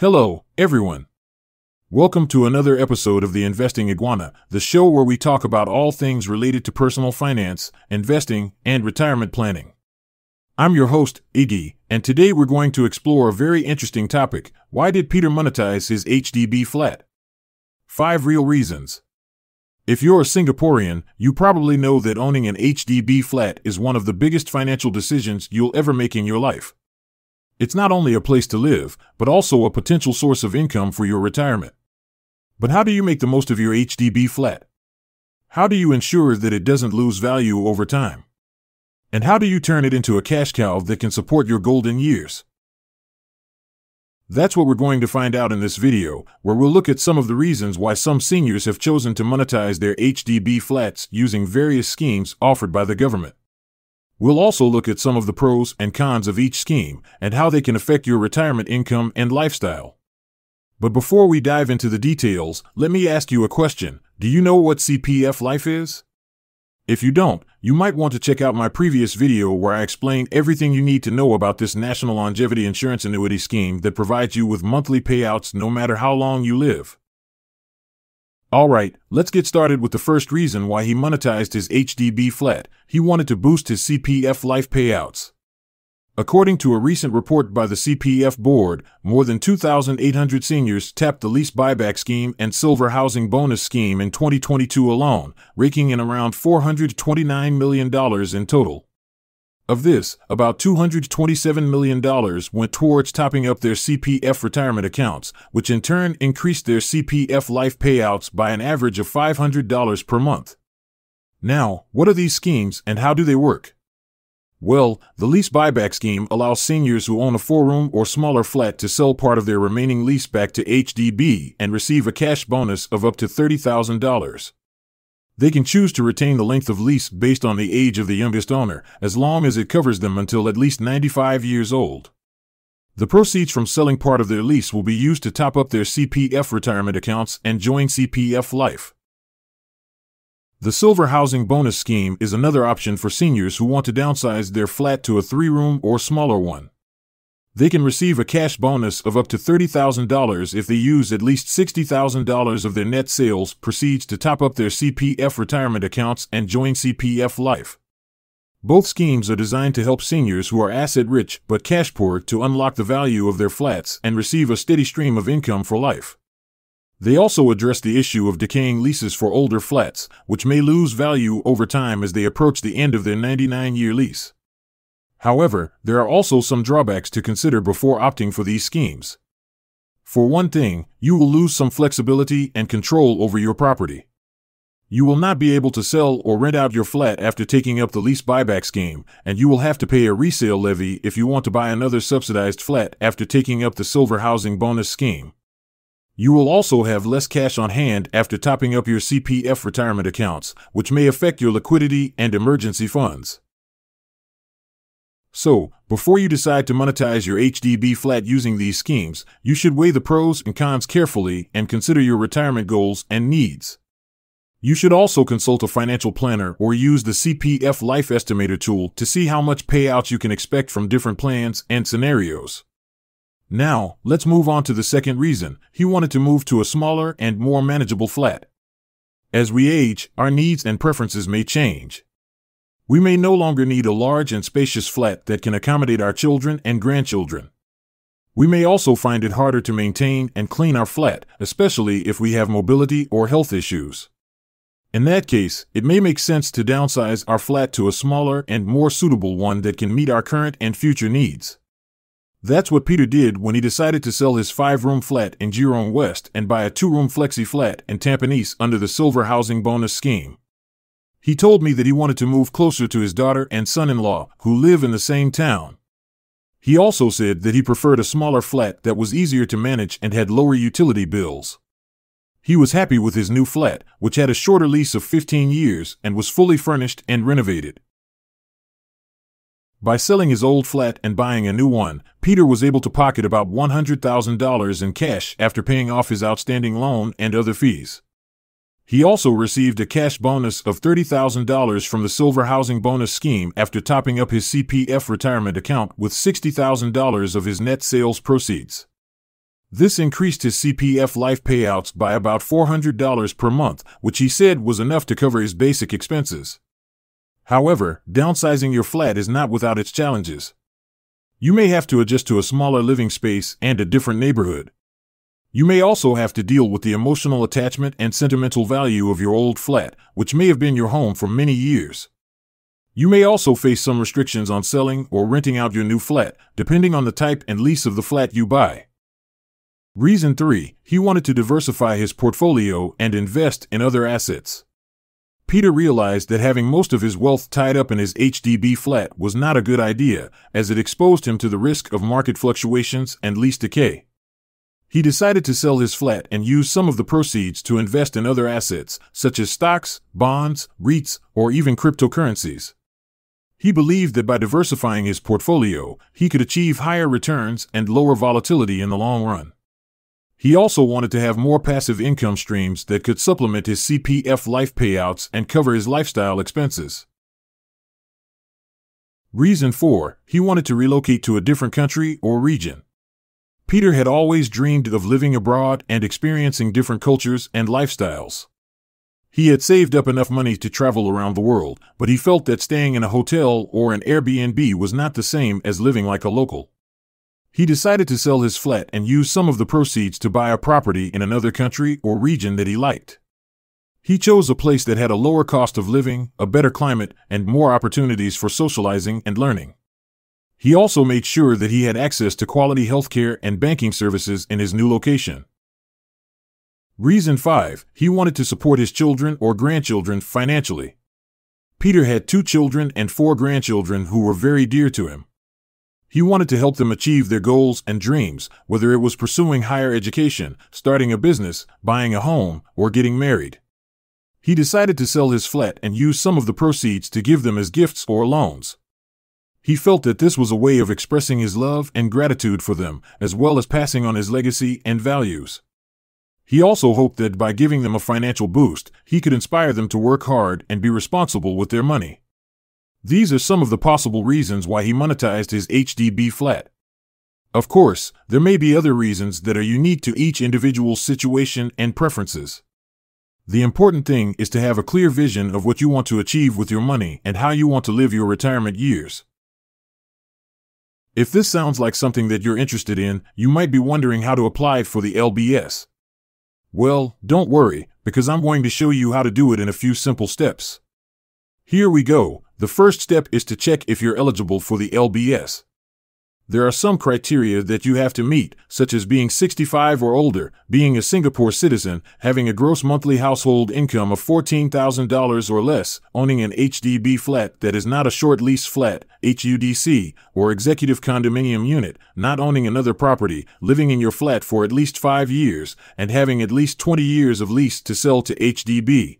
Hello, everyone. Welcome to another episode of the Investing Iguana, the show where we talk about all things related to personal finance, investing, and retirement planning. I'm your host, Iggy, and today we're going to explore a very interesting topic. Why did Peter monetize his HDB flat? Five real reasons. If you're a Singaporean, you probably know that owning an HDB flat is one of the biggest financial decisions you'll ever make in your life. It's not only a place to live, but also a potential source of income for your retirement. But how do you make the most of your HDB flat? How do you ensure that it doesn't lose value over time? And how do you turn it into a cash cow that can support your golden years? That's what we're going to find out in this video, where we'll look at some of the reasons why some seniors have chosen to monetize their HDB flats using various schemes offered by the government. We'll also look at some of the pros and cons of each scheme and how they can affect your retirement income and lifestyle. But before we dive into the details, let me ask you a question. Do you know what CPF Life is? If you don't, you might want to check out my previous video where I explain everything you need to know about this National Longevity Insurance Annuity scheme that provides you with monthly payouts no matter how long you live. Alright, let's get started with the first reason why he monetized his HDB flat. He wanted to boost his CPF life payouts. According to a recent report by the CPF board, more than 2,800 seniors tapped the lease buyback scheme and silver housing bonus scheme in 2022 alone, raking in around $429 million in total. Of this, about $227 million went towards topping up their CPF retirement accounts, which in turn increased their CPF life payouts by an average of $500 per month. Now, what are these schemes and how do they work? Well, the lease buyback scheme allows seniors who own a four room or smaller flat to sell part of their remaining lease back to HDB and receive a cash bonus of up to $30,000. They can choose to retain the length of lease based on the age of the youngest owner, as long as it covers them until at least 95 years old. The proceeds from selling part of their lease will be used to top up their CPF retirement accounts and join CPF Life. The Silver Housing Bonus Scheme is another option for seniors who want to downsize their flat to a three room or smaller one. They can receive a cash bonus of up to $30,000 if they use at least $60,000 of their net sales proceeds to top up their CPF retirement accounts and join CPF Life. Both schemes are designed to help seniors who are asset rich but cash poor to unlock the value of their flats and receive a steady stream of income for life. They also address the issue of decaying leases for older flats, which may lose value over time as they approach the end of their 99 year lease. However, there are also some drawbacks to consider before opting for these schemes. For one thing, you will lose some flexibility and control over your property. You will not be able to sell or rent out your flat after taking up the lease buyback scheme, and you will have to pay a resale levy if you want to buy another subsidized flat after taking up the silver housing bonus scheme. You will also have less cash on hand after topping up your CPF retirement accounts, which may affect your liquidity and emergency funds. So, before you decide to monetize your HDB flat using these schemes, you should weigh the pros and cons carefully and consider your retirement goals and needs. You should also consult a financial planner or use the CPF Life Estimator tool to see how much payouts you can expect from different plans and scenarios. Now, let's move on to the second reason. He wanted to move to a smaller and more manageable flat. As we age, our needs and preferences may change. We may no longer need a large and spacious flat that can accommodate our children and grandchildren. We may also find it harder to maintain and clean our flat, especially if we have mobility or health issues. In that case, it may make sense to downsize our flat to a smaller and more suitable one that can meet our current and future needs. That's what Peter did when he decided to sell his five room flat in Jurong West and buy a two room flexi flat in Tampines under the Silver Housing Bonus Scheme. He told me that he wanted to move closer to his daughter and son in law, who live in the same town. He also said that he preferred a smaller flat that was easier to manage and had lower utility bills. He was happy with his new flat, which had a shorter lease of 15 years and was fully furnished and renovated. By selling his old flat and buying a new one, Peter was able to pocket about $100,000 in cash after paying off his outstanding loan and other fees. He also received a cash bonus of $30,000 from the Silver Housing Bonus Scheme after topping up his CPF retirement account with $60,000 of his net sales proceeds. This increased his CPF life payouts by about $400 per month, which he said was enough to cover his basic expenses. However, downsizing your flat is not without its challenges. You may have to adjust to a smaller living space and a different neighborhood. You may also have to deal with the emotional attachment and sentimental value of your old flat, which may have been your home for many years. You may also face some restrictions on selling or renting out your new flat, depending on the type and lease of the flat you buy. Reason 3 He wanted to diversify his portfolio and invest in other assets. Peter realized that having most of his wealth tied up in his HDB flat was not a good idea, as it exposed him to the risk of market fluctuations and lease decay. He decided to sell his flat and use some of the proceeds to invest in other assets, such as stocks, bonds, REITs, or even cryptocurrencies. He believed that by diversifying his portfolio, he could achieve higher returns and lower volatility in the long run. He also wanted to have more passive income streams that could supplement his CPF life payouts and cover his lifestyle expenses. Reason 4 He wanted to relocate to a different country or region. Peter had always dreamed of living abroad and experiencing different cultures and lifestyles. He had saved up enough money to travel around the world, but he felt that staying in a hotel or an Airbnb was not the same as living like a local. He decided to sell his flat and use some of the proceeds to buy a property in another country or region that he liked. He chose a place that had a lower cost of living, a better climate, and more opportunities for socializing and learning. He also made sure that he had access to quality healthcare and banking services in his new location. Reason 5 He wanted to support his children or grandchildren financially. Peter had two children and four grandchildren who were very dear to him. He wanted to help them achieve their goals and dreams, whether it was pursuing higher education, starting a business, buying a home, or getting married. He decided to sell his flat and use some of the proceeds to give them as gifts or loans. He felt that this was a way of expressing his love and gratitude for them, as well as passing on his legacy and values. He also hoped that by giving them a financial boost, he could inspire them to work hard and be responsible with their money. These are some of the possible reasons why he monetized his HDB flat. Of course, there may be other reasons that are unique to each individual's situation and preferences. The important thing is to have a clear vision of what you want to achieve with your money and how you want to live your retirement years. If this sounds like something that you're interested in, you might be wondering how to apply for the LBS. Well, don't worry, because I'm going to show you how to do it in a few simple steps. Here we go. The first step is to check if you're eligible for the LBS. There are some criteria that you have to meet, such as being 65 or older, being a Singapore citizen, having a gross monthly household income of $14,000 or less, owning an HDB flat that is not a short lease flat, HUDC, or executive condominium unit, not owning another property, living in your flat for at least five years, and having at least 20 years of lease to sell to HDB.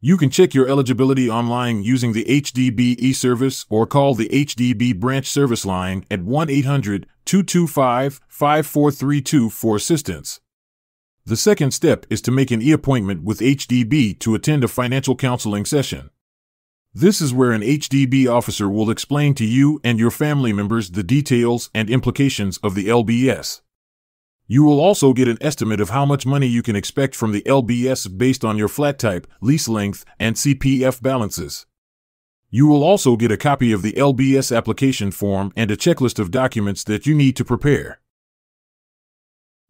You can check your eligibility online using the HDB e-service or call the HDB branch service line at 1-800-225-5432 for assistance. The second step is to make an e-appointment with HDB to attend a financial counseling session. This is where an HDB officer will explain to you and your family members the details and implications of the LBS. You will also get an estimate of how much money you can expect from the LBS based on your flat type, lease length, and CPF balances. You will also get a copy of the LBS application form and a checklist of documents that you need to prepare.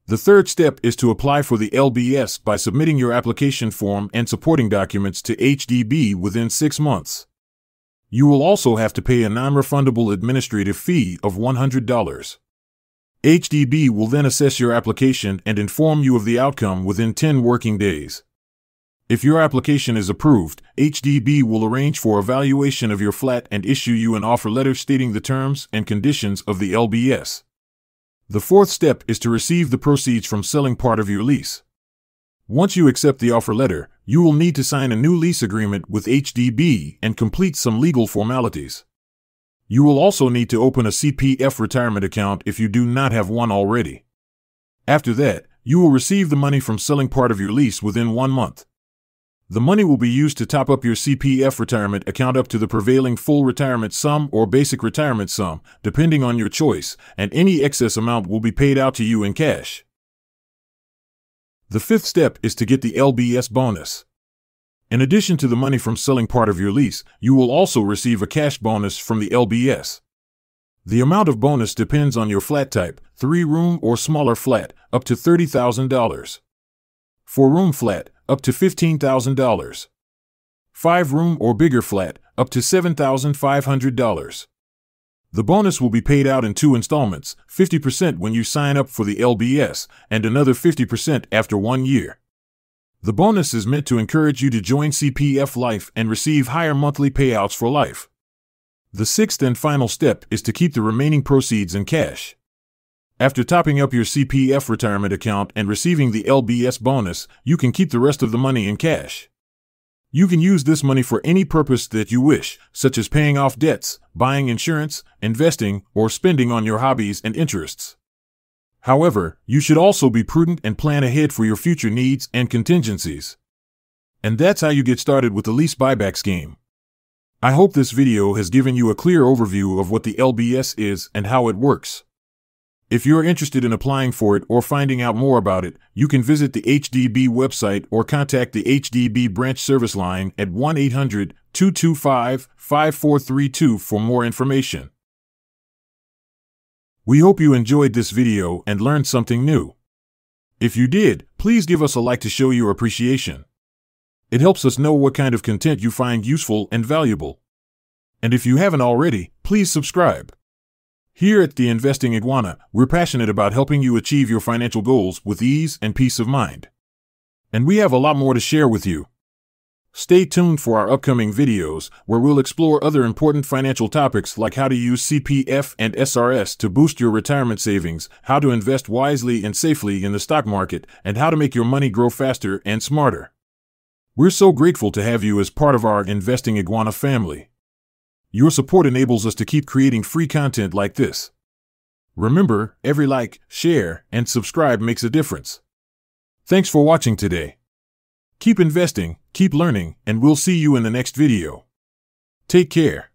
The third step is to apply for the LBS by submitting your application form and supporting documents to HDB within six months. You will also have to pay a non refundable administrative fee of $100. HDB will then assess your application and inform you of the outcome within 10 working days. If your application is approved, HDB will arrange for evaluation of your flat and issue you an offer letter stating the terms and conditions of the LBS. The fourth step is to receive the proceeds from selling part of your lease. Once you accept the offer letter, you will need to sign a new lease agreement with HDB and complete some legal formalities. You will also need to open a CPF retirement account if you do not have one already. After that, you will receive the money from selling part of your lease within one month. The money will be used to top up your CPF retirement account up to the prevailing full retirement sum or basic retirement sum, depending on your choice, and any excess amount will be paid out to you in cash. The fifth step is to get the LBS bonus. In addition to the money from selling part of your lease, you will also receive a cash bonus from the LBS. The amount of bonus depends on your flat type, three room or smaller flat, up to $30,000. Four room flat, up to $15,000. Five room or bigger flat, up to $7,500. The bonus will be paid out in two installments 50% when you sign up for the LBS, and another 50% after one year. The bonus is meant to encourage you to join CPF Life and receive higher monthly payouts for life. The sixth and final step is to keep the remaining proceeds in cash. After topping up your CPF retirement account and receiving the LBS bonus, you can keep the rest of the money in cash. You can use this money for any purpose that you wish, such as paying off debts, buying insurance, investing, or spending on your hobbies and interests. However, you should also be prudent and plan ahead for your future needs and contingencies. And that's how you get started with the lease buyback scheme. I hope this video has given you a clear overview of what the LBS is and how it works. If you're interested in applying for it or finding out more about it, you can visit the HDB website or contact the HDB branch service line at 1 800 225 5432 for more information. We hope you enjoyed this video and learned something new. If you did, please give us a like to show your appreciation. It helps us know what kind of content you find useful and valuable. And if you haven't already, please subscribe. Here at the Investing Iguana, we're passionate about helping you achieve your financial goals with ease and peace of mind. And we have a lot more to share with you. Stay tuned for our upcoming videos, where we'll explore other important financial topics like how to use CPF and SRS to boost your retirement savings, how to invest wisely and safely in the stock market, and how to make your money grow faster and smarter. We're so grateful to have you as part of our Investing Iguana family. Your support enables us to keep creating free content like this. Remember, every like, share, and subscribe makes a difference. Thanks for watching today. Keep investing, keep learning, and we'll see you in the next video. Take care.